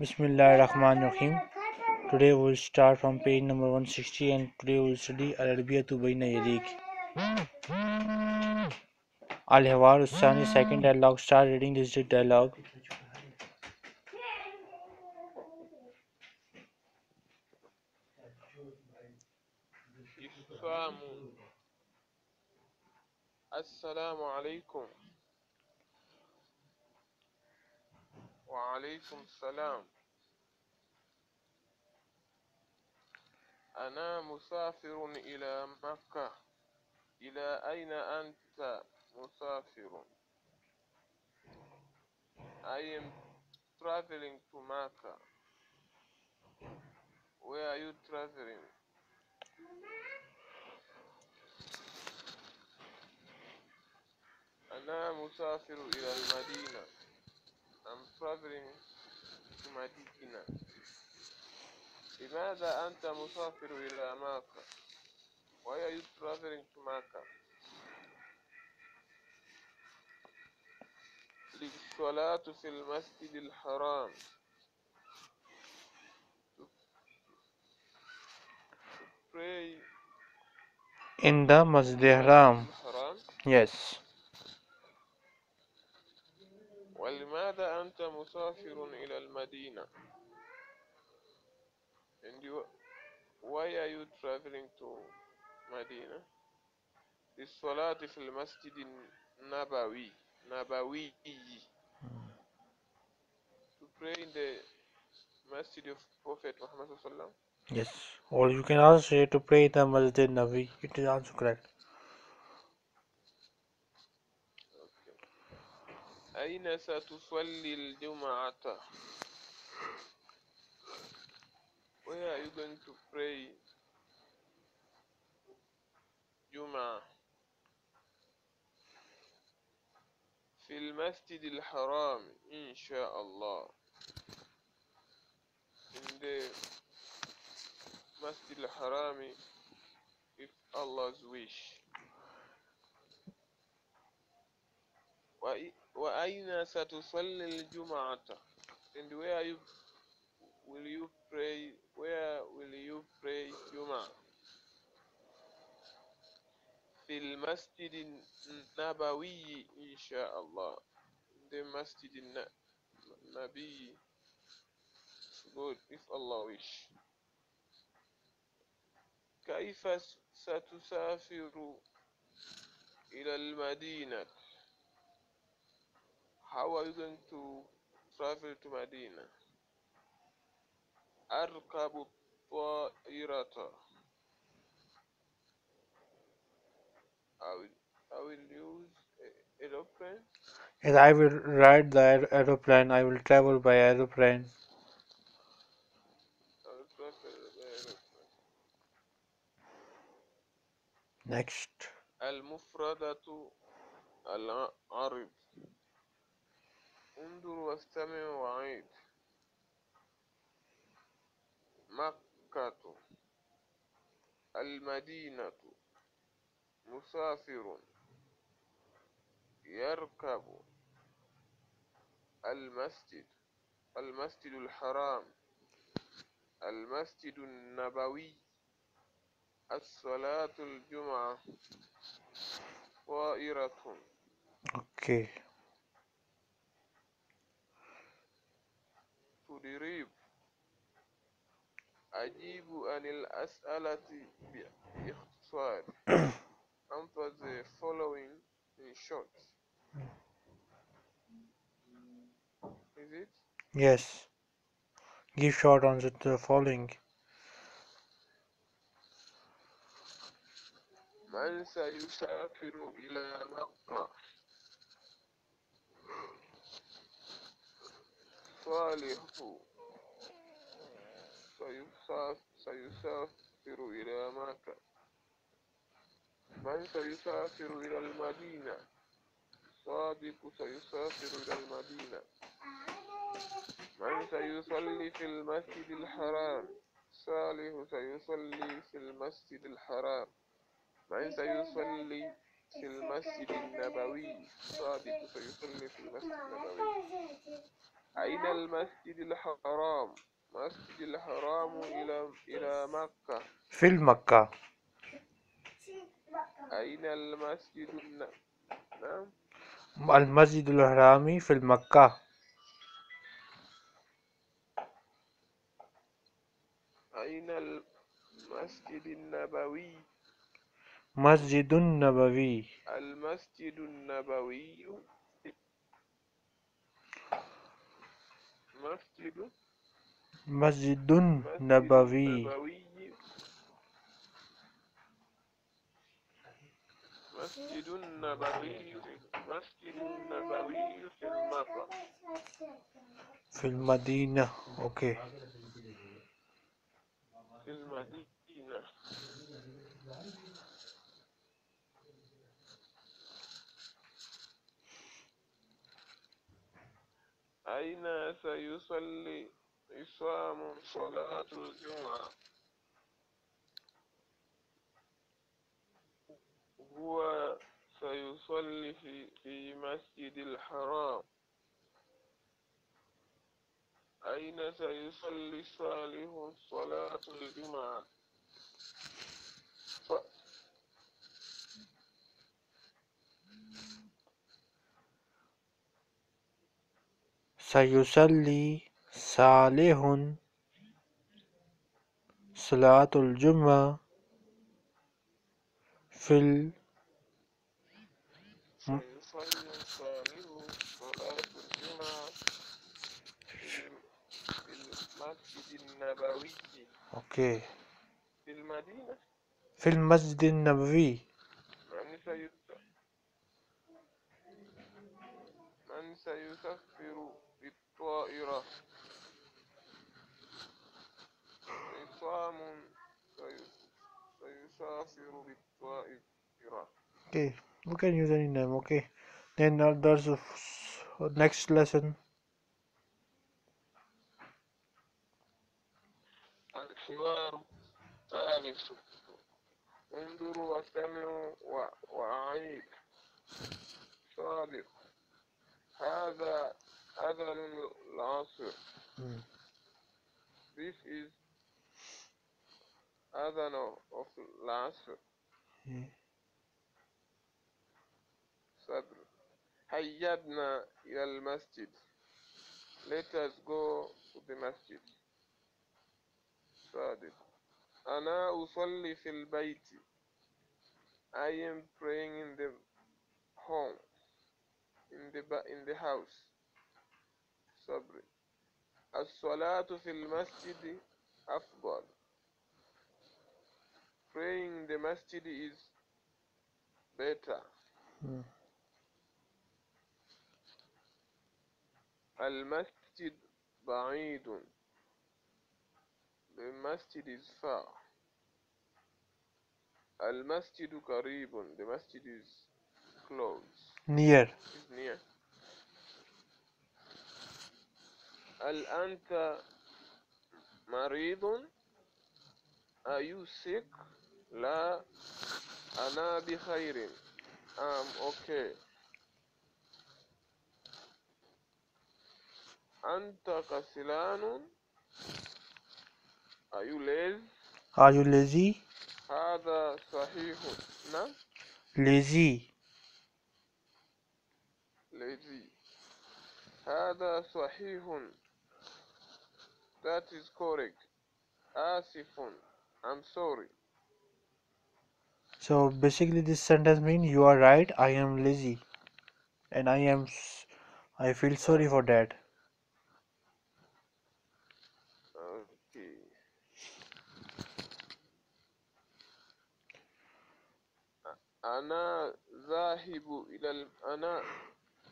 بسم الله الرحمن الرحيم. today we'll start from page number 160 and today we'll study العربية بين يديك الحوار الثاني second dialogue start reading this dialogue السلام عليكم وعليكم السلام. أنا مسافر إلى مكة. إلى أين أنت مسافر؟ I am traveling to Mecca. Where are you traveling? أنا مسافر إلى المدينة. I'm traveling to Medina لماذا أنت مسافر إلى مكة Why are you traveling to Mecca للصلاة في المسجد الحرام to pray In the Masjid Haram. Yes. ولماذا أنت مسافر إلى المدينة and you, why are you traveling to Medina للصلاة في المسجد النبوي نبوي to pray in the masjid of Prophet Muhammad صلى الله عليه وسلم Yes. Or you can also say to pray in the Masjid Nabi. It is also correct. أين ستصلي الجمعة؟ Where are you going to pray? جمعة. في المسجد الحرام إن شاء الله. In the مسجد الحرام if Allah's wish. وأين ستصلي الجمعة؟ And where you will you pray where will you pray جمعة في المسجد النبوي إن شاء الله. The مسجد الن- النبي good if Allah wish. كيف ستسافر إلى المدينة؟ How are you going to travel to Medina? أركب الطائرة I will, I will use a- aeroplane Yes, I will ride the aer- aeroplane. I will travel by aeroplane. I will travel by aeroplane Next. المفردة العرب انظر واستمع وعيد مكة. المدينة. مسافر. يركب. المسجد. المسجد الحرام. المسجد النبوي. الصلاة الجمعة. طائرة. Okay. تدريب أجيب عن الأسئلة باختصار Answer the following in short. Is it? Yes. Give short answer to the following. من سيسافر إلى مكة؟ صالح سيساف- سيسافر إلى مكة. من سيسافر إلى المدينة؟ صادق سيسافر إلى المدينة. من سيصلي في المسجد الحرام؟ صالح سيصلي في المسجد الحرام. من سيصلي في المسجد النبوي؟ صادق سيصلي في المسجد النبوي. أين المسجد الحرام. مسجد الحرام إلى إلى مكة. في المكة. أين المسجد. نعم. المسجد الحرامي في المكة. أين المسجد النبوي؟ مسجد النبوي. المسجد النبوي. مسجد مسجد نبوي. مسجد النبوي مسجد النبوي في المكة في المدينة. أوكي. في المدينة. أين سيصلي إسلام صلاة الجمعة؟ هو سيصلي في في مسجد الحرام. أين سيصلي صالح صلاة الجمعة؟ سيصلي صالح صلاة الجمعة في الم... النبوي أوكي في المدينة؟ في المسجد النبوي. من سيكفر من سيكفر Okay, we can use any name, okay? Then uh, there's a f uh, next lesson. أذن العصر Hmm. This is أذن of العصر Yeah. صدر حيدنا إلى المسجد Let us go to the masjid صادق أنا أصلي في البيت I am praying in the home in the ba- in the house صبري الصلاة في المسجد أفضل praying in the masjid is better Hmm. المسجد بعيد The masjid is far المسجد قريب The masjid is close Near. is near هل أنت مريض Are you sick لا أنا بخير I'm okay أنت كسلان Are you lazy Are you lazy? هذا صحيح نعم Lazy. lazy هذا صحيح That is correct آسف I'm sorry So basically, this sentence means you are right. I am lazy, and I am. s- I feel sorry for that. Okay. أنا ذاهب إلى ال... أنا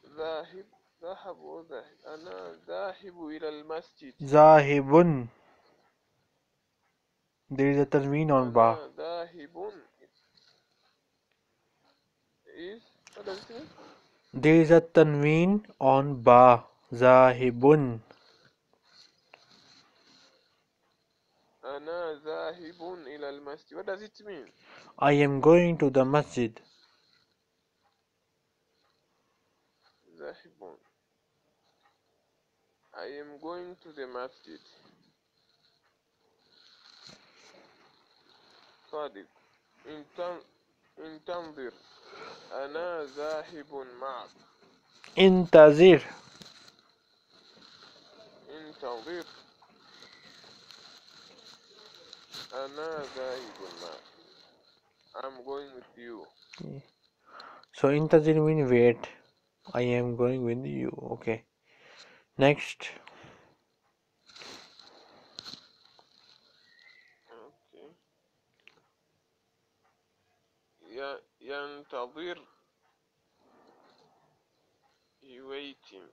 ذاهب ذهب وذاهب أنا ذاهب إلى المسجد Zahibun. There is a tanween on ba. أنا ذاهب is what does it mean? There is a tanween on ba. Zahibun. أنا ذاهب إلى المسجد what does it mean? I am going to the masjid. ذاهب I am going to the masjid. صادق انتن- انتظر أنا ذاهب معك انتظر انتظر أنا ذاهب معك I'm going with you so انتظر mean wait I am going with you okay Next. ينتظر waiting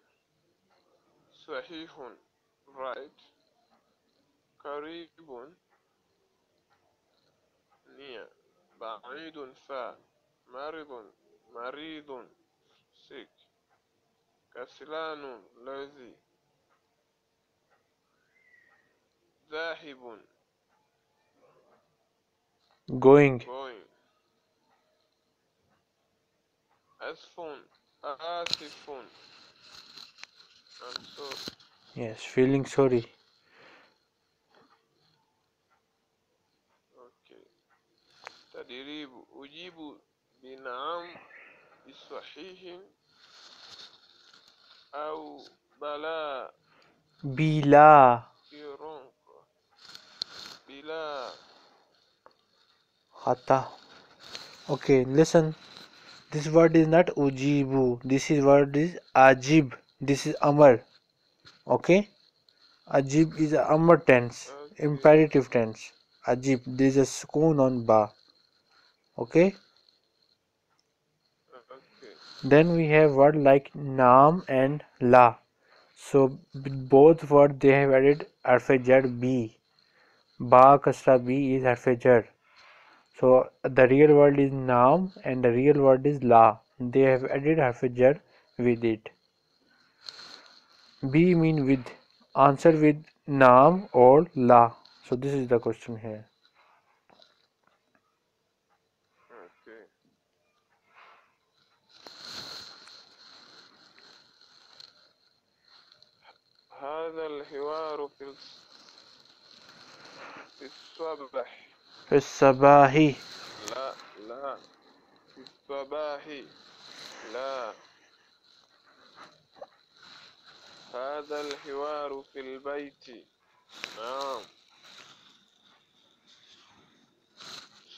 صحيح right. قريب near بعيد ف مريض مريض sick كسلان lazy ذاهب going going أسف آسف I'm sorry yes feeling sorry أوكي تدريب أجيب بنعم بصحيح أو بلا بلا بلا hata okay listen this word is not ujibu this is word is ajib this is amar okay ajib is amar tense imperative tense ajib there is a sukoon on ba Okay then we have word like naam and la. So both word they have added harf jar b. Ba kasra b is harf jar. So the real word is naam and the real word is la. They have added harf jar with it. B mean with. Answer with naam or la. So this is the question here هذا الحوار في الص- في الصباح. في الصباح. لا لا. في الصباح. لا. هذا الحوار في البيت. نعم.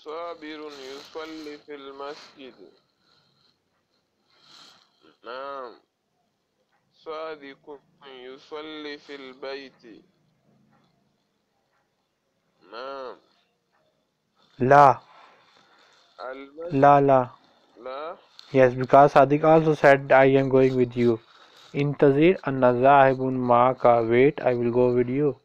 صابر يصلي في المسجد. نعم. صادق يصلي في البيت. نعم. لا. لا لا. لا. Yes because صادق also said I am going with you. انتظر انا ذاہب ما کا wait I will go with you.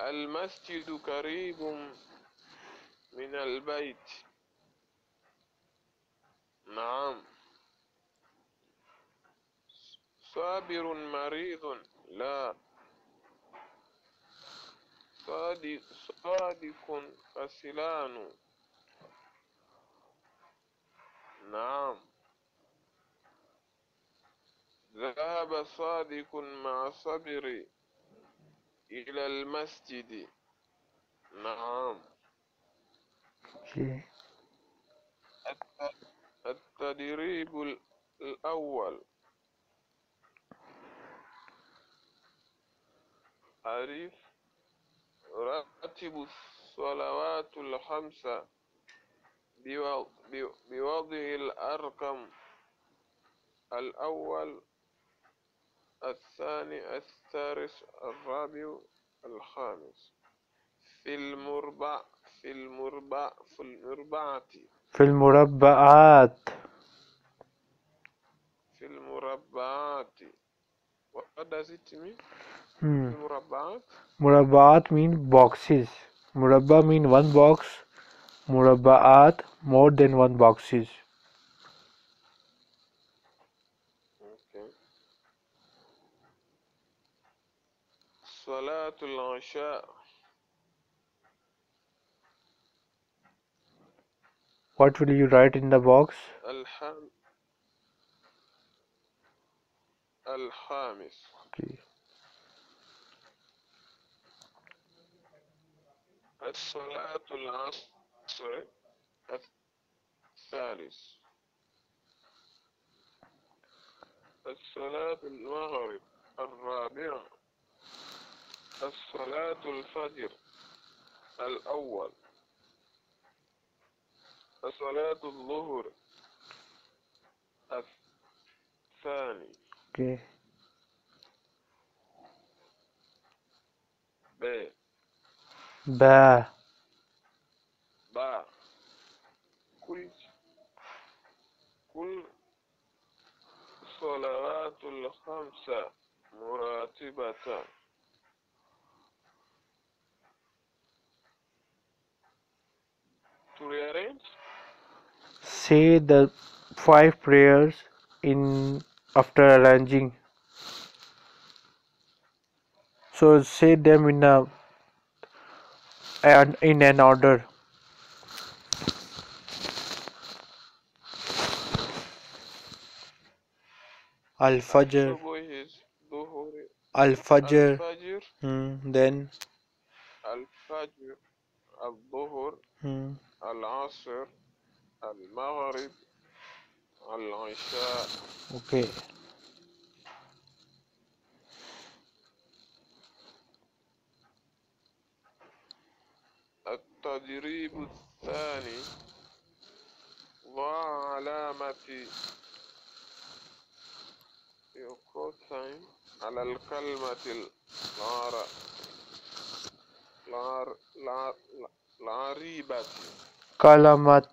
المسجد قريب من البيت نعم. صابر مريض. لا. صادق صادق نعم. ذهب صادق مع صبر إلى المسجد. نعم. Okay. الت- التدريب ال- الأول. ألف. رتب الصلوات الخمسة. بو- بو- بوضع الأرقم الأول. الثاني. الثالث. الرابع. الخامس. في المربع في المربع في المربعة. في المربعات. fil. What does it mean? Hmm. Murabbaat. Murabbaat mean boxes. Murabba mean one box. Murabbaat more than one boxes. Salatul What will you write in the box? Alhamdulillah. الخامس. Okay. الصلاة العصر الثالث. الصلاة المغرب الرابع الصلاة الفجر الأول. الصلاة الظهر الثاني. Okay. ب Ba. با كل كل الصلوات الخمسة مراتبة to rearrange Say the five prayers in after arranging. So say them in a and in an order. Al-Fajr. Al-Fajr. Hmm, then? Al-Fajr Al-Duhur hmm. Al-Asr Al-Maghrib العشاء okay. التدريب الثاني ضع علامة يقطعين على الكلمة العار العار العار العريبة. كلمة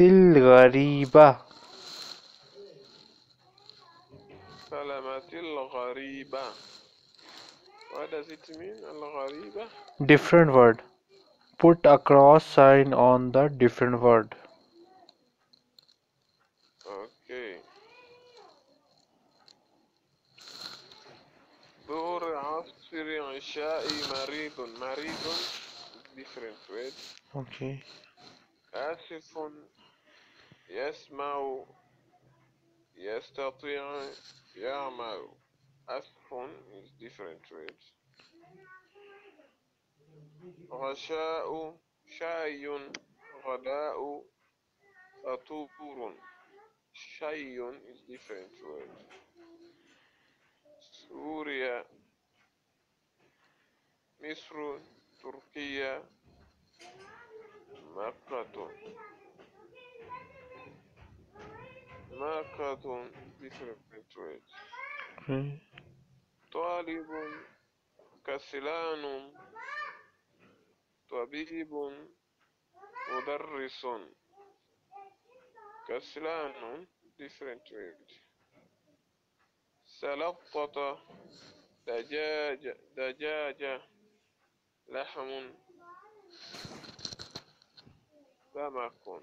الغريبة What does it mean? Different word. Put a cross sign on the different word. Okay. Dhuhr, Asr, Isha'i, Maridun. Maridun, different word. Okay. Asifun, Yasma'u, آسف يسمع يستطيع يعمل أسف is different words غشاء شاي غداء فطور شيء is different words سوريا مصر تركيا مكة words Okay. طالب كسلان طبيب مدرس. كسلان different words سلطة دجاج دجاجة لحم. سمك.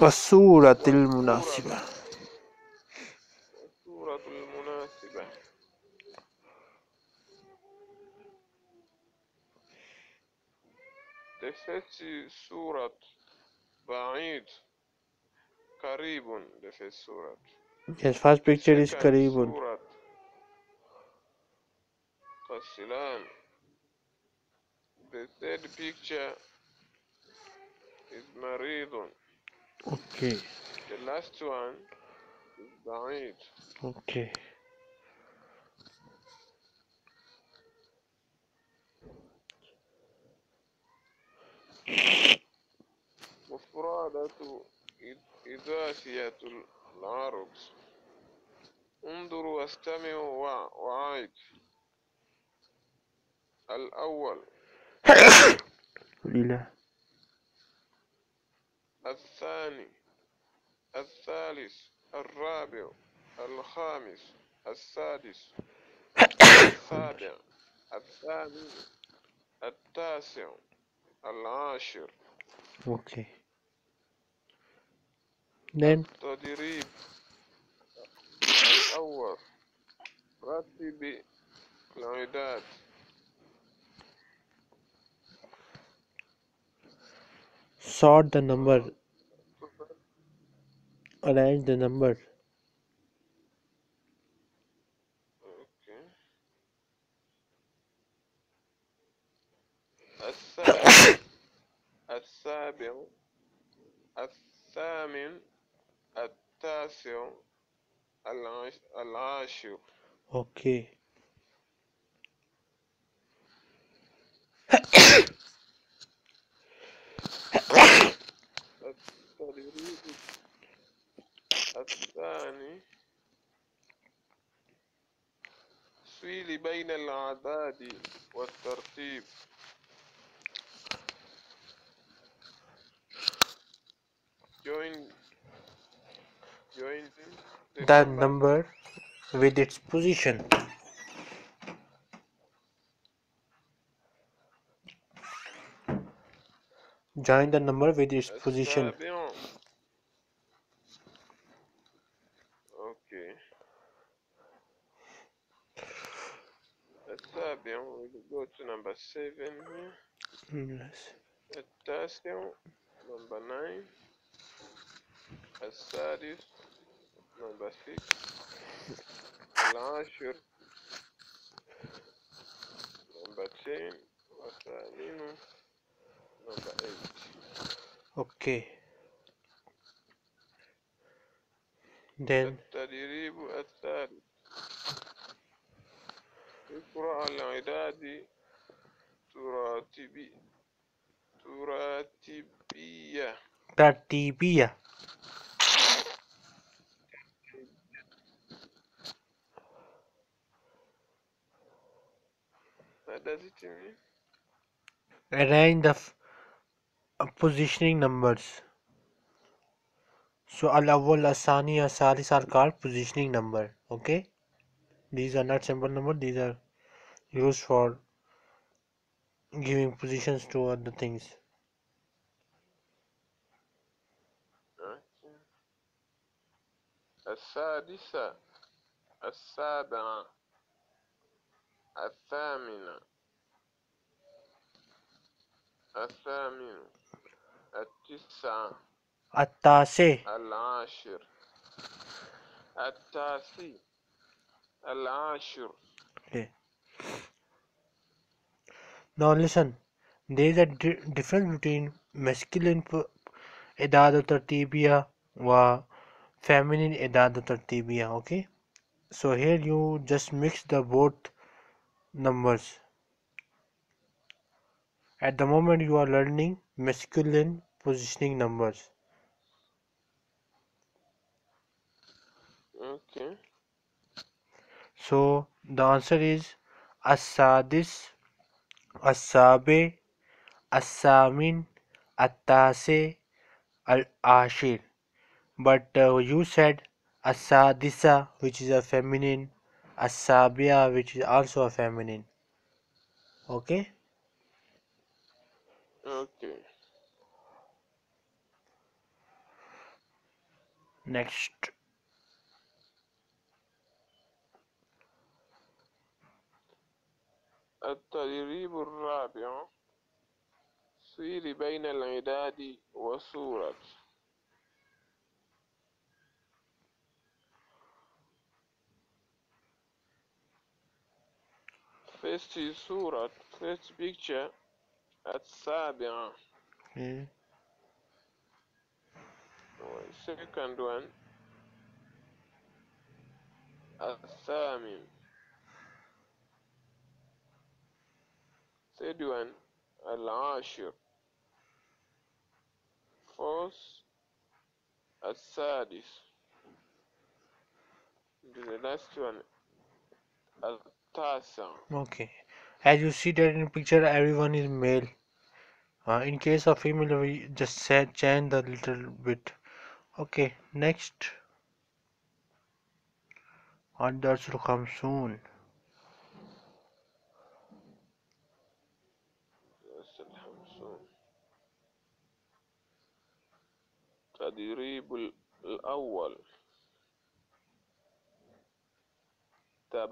وسورة المناسبة وسورة المناسبة دفتي سورة بعيد قريب دفتي سورة Yes, first picture is قريب قصلان The third picture is مريضون Okay. The last one is بعيد Okay. مفردة إضافية العرض انظر واستمع وع- وعيد الأول لله الثاني الثالث الرابع الخامس السادس السابع الثامن التاسع العاشر. okay then التدريب الأول. رتب العداد. sort the number arrange the number أوكي. السابع السابع الثامن التاسع العش- العاشر okay الثاني سويل بين الأعداد والترتيب join join the, the number with its position join the number with its position السابع we'll go to number seven here yes. التاسع number nine السادس number six العاشر number ten والثامن number eight okay then التدريب الثالث اقرأ العداد تراتبي تراتبية ترتيبية What does it mean? arrange the f- uh, positioning numbers so al-awwal al-thani al-salis are called positioning number okay these are not simple number these are used for giving positions to other things Okay. السادسة السابعة الثامنة الثامن التسعة التاسع العاشر التاسع العاشر okay Now listen there is a di- difference between masculine p- إعداد الترتيبية و feminine إعداد الترتيبية okay so here you just mix the both numbers at the moment you are learning masculine positioning numbers Okay. so the answer is السادس السابع الثامن التاسع العاشر but uh, you said السادسة which is a feminine السابعة which is also a feminine okay Okay. next التدريب الرابع. سير بين العداد وسورة First is سورة first picture السابعة. okay. second one الثامن. Siduan, a large force at Sardis. The last one, at Tarsa. Okay. As you see that in the picture, everyone is male. Uh, in case of female, we just said change the little bit. Okay, next. And that should come soon.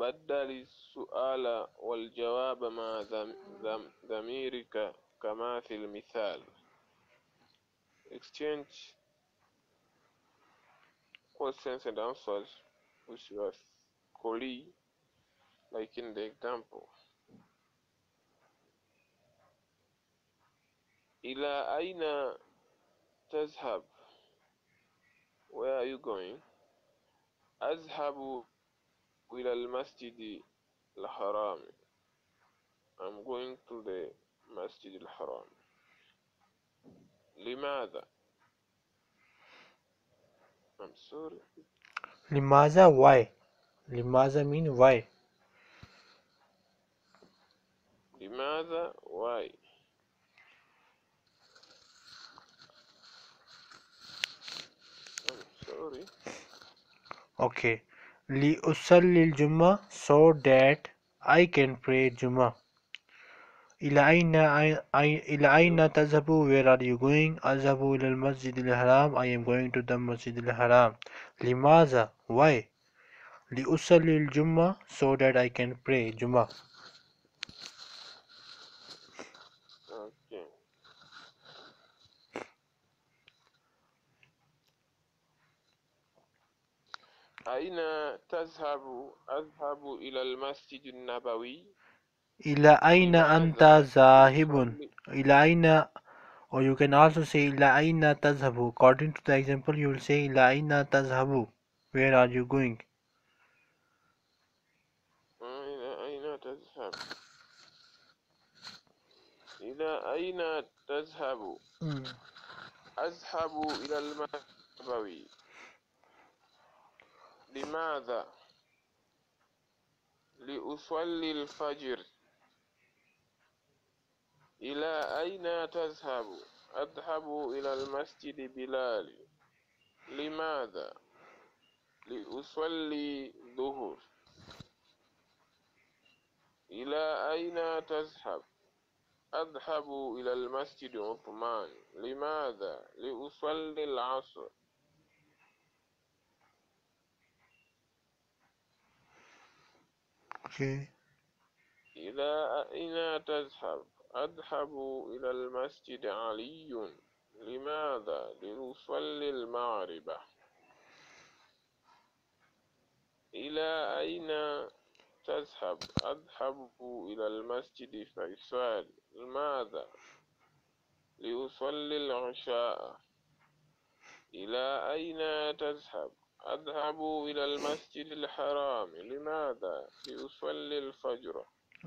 تبدل السؤال والجواب مع ضميرك كما في المثال exchange questions and answers with your colleague like in the example إلى أين تذهب Where are you going? أذهب إلى المسجد الحرام. I'm going to the مسجد الحرام. لماذا؟ I'm sorry. لماذا؟ Why? لماذا mean why? لماذا؟ Why? I'm sorry. Okay. لأصلي الجمعة so that I can pray Jummah إلى أين إلى أين تذهب Where are you going? أذهب إلى المسجد الحرام. I am going to the مسجد الحرام لماذا? Why? لأصلي الجمعة so that I can pray جمعة أين تذهب أذهب إلى المسجد النبوي؟ إلى أين أنت ذاهب؟ إلى أين or you can also say إلى أين تذهب? According to the example you will say إلى أين تذهب? Where are you going? إلى أين تذهب؟ إلى أين تذهب؟ أذهب إلى المسجد النبوي لماذا؟ لأصلي الفجر. إلى أين تذهب؟ أذهب إلى المسجد بلال. لماذا؟ لأصلي ظهر إلى أين تذهب؟ أذهب إلى المسجد عثمان. لماذا؟ لأصلي العصر. Okay إلى أين تذهب؟ أذهب إلى المسجد علي. لماذا؟ لأصلي المغرب. إلى أين تذهب؟ أذهب إلى المسجد فيصل لماذا؟ لأصلي العشاء. إلى أين تذهب؟ أذهب إلى المسجد الحرام لماذا لأصلي الفجر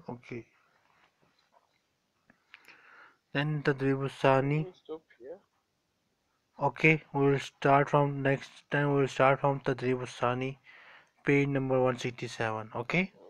okay then التدريب الثاني stop here okay we will start from next time we will start from الثاني page number 167 okay